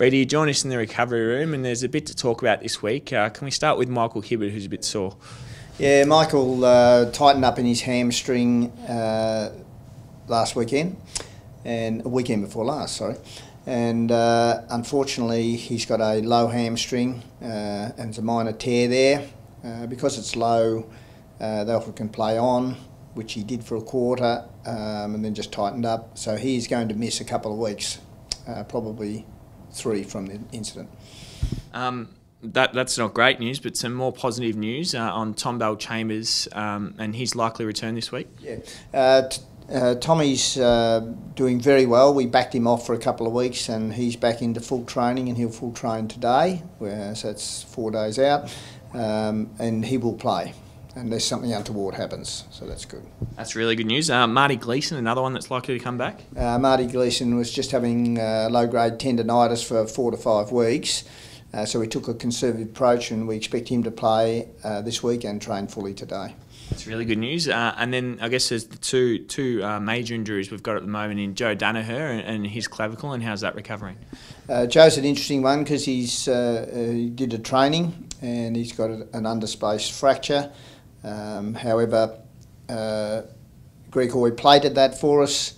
Reidy, you join us in the recovery room, and there's a bit to talk about this week. Uh, can we start with Michael Hibberd, who's a bit sore? Yeah, Michael uh, tightened up in his hamstring uh, last weekend, and a weekend before last, sorry. And uh, unfortunately, he's got a low hamstring, uh, and it's a minor tear there. Uh, because it's low, they often can play on, which he did for a quarter, um, and then just tightened up. So he's going to miss a couple of weeks, probably three from the incident. Um, that, that's not great news, but some more positive news uh, on Tom Bellchambers um, and his likely return this week. Yeah, uh, t- uh, Tommy's uh, doing very well. We backed him off for a couple of weeks, and he's back into full training, and he'll full train today. so that's four days out, um, and he will play unless something untoward happens. So that's good. That's really good news. Uh, Marty Gleeson, another one that's likely to come back. Uh, Marty Gleeson was just having uh, low grade tendonitis for four to five weeks. Uh, so we took a conservative approach and we expect him to play uh, this week and train fully today. That's really good news. Uh, and then I guess there's the two two uh, major injuries we've got at the moment in Joe Daniher and, and his clavicle, and how's that recovering? Uh, Joe's an interesting one because he's uh, he did a training and he's got an underspace fracture. Um, however, Greg Hoy plated that for us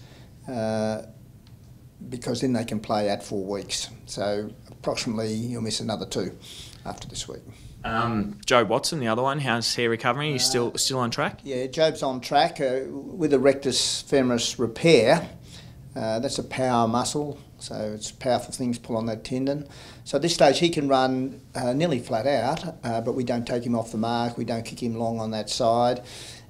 because then they can play at four weeks. So approximately you'll miss another two after this week. Um, Jobe Watson, the other one, how's he recovering? He's still still on track. Yeah, Joe's on track uh, with a rectus femoris repair. Uh, that's a power muscle, so it's powerful things pull on that tendon. So at this stage he can run uh, nearly flat out, uh, but we don't take him off the mark. We don't kick him long on that side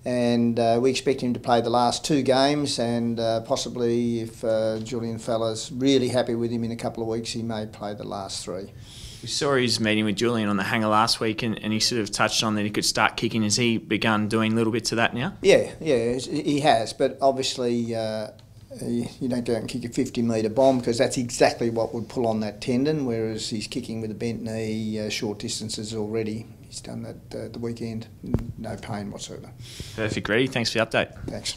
and uh, we expect him to play the last two games and uh, possibly if uh, Julian Fella's really happy with him in a couple of weeks he may play the last three. We saw his meeting with Julian on the hangar last week and, and he sort of touched on that he could start kicking. Has he begun doing little bits of that now? Yeah, yeah, he has, but obviously uh, you don't go and kick a 50 metre bomb because that's exactly what would pull on that tendon, whereas he's kicking with a bent knee uh, short distances already. He's done that uh, the weekend, no pain whatsoever. Perfect, Reidy. Thanks for the update. Thanks.